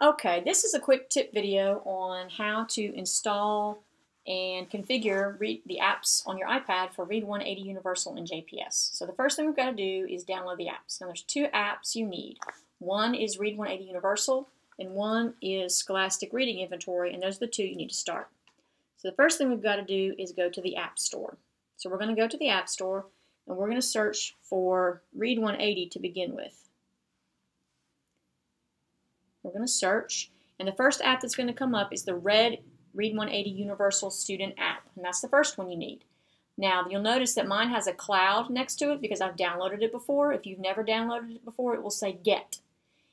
Okay, this is a quick tip video on how to install and configure read the apps on your iPad for Read 180 Universal and JPS. So the first thing we've got to do is download the apps. Now there's two apps you need. One is Read 180 Universal and one is Scholastic Reading Inventory and those are the two you need to start. So the first thing we've got to do is go to the App Store. So we're going to go to the App Store and we're going to search for Read 180 to begin with. We're going to search, and the first app that's going to come up is the Red Read 180 Universal Student app, and that's the first one you need. Now, you'll notice that mine has a cloud next to it because I've downloaded it before. If you've never downloaded it before, it will say Get.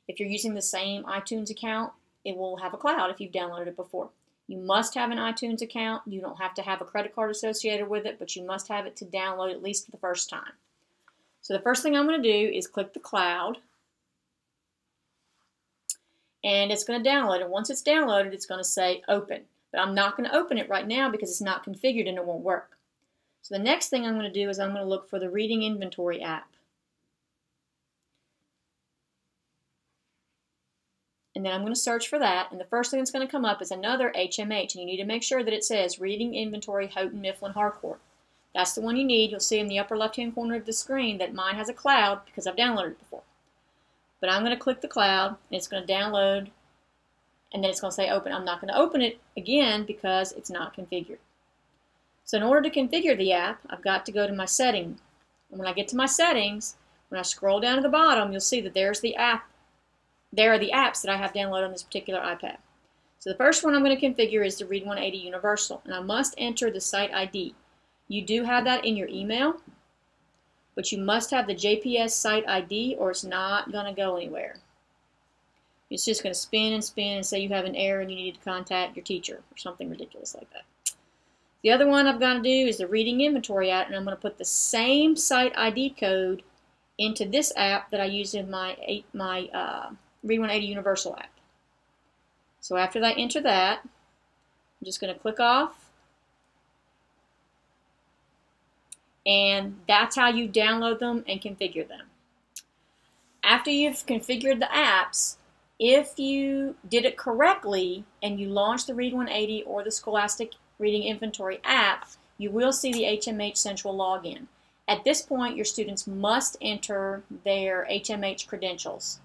If you're using the same iTunes account, it will have a cloud if you've downloaded it before. You must have an iTunes account. You don't have to have a credit card associated with it, but you must have it to download at least the first time. So the first thing I'm going to do is click the cloud and it's going to download. And once it's downloaded, it's going to say open. But I'm not going to open it right now because it's not configured and it won't work. So the next thing I'm going to do is I'm going to look for the Reading Inventory app. And then I'm going to search for that. And the first thing that's going to come up is another HMH. And you need to make sure that it says Reading Inventory Houghton Mifflin Harcourt. That's the one you need. You'll see in the upper left-hand corner of the screen that mine has a cloud because I've downloaded it before. But I'm going to click the cloud, and it's going to download, and then it's going to say open. I'm not going to open it again because it's not configured. So in order to configure the app, I've got to go to my setting. And when I get to my settings, when I scroll down to the bottom, you'll see that there's the app. There are the apps that I have downloaded on this particular iPad. So the first one I'm going to configure is the Read 180 Universal, and I must enter the site ID. You do have that in your email, but you must have the JPS site ID or it's not going to go anywhere. It's just going to spin and spin and say you have an error and you need to contact your teacher or something ridiculous like that. The other one I've got to do is the reading inventory app and I'm going to put the same site ID code into this app that I use in my, my uh, Read 180 Universal app. So after I enter that, I'm just going to click off and that's how you download them and configure them. After you've configured the apps, if you did it correctly and you launch the Read 180 or the Scholastic Reading Inventory app, you will see the HMH Central login. At this point, your students must enter their HMH credentials.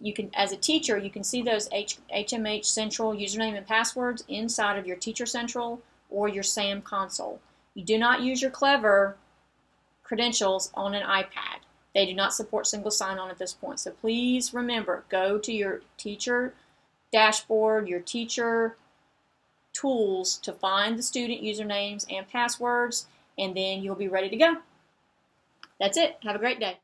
You can, as a teacher, you can see those H, HMH Central username and passwords inside of your Teacher Central or your SAM console. You do not use your Clever credentials on an iPad. They do not support single sign-on at this point. So please remember, go to your teacher dashboard, your teacher tools to find the student usernames and passwords, and then you'll be ready to go. That's it. Have a great day.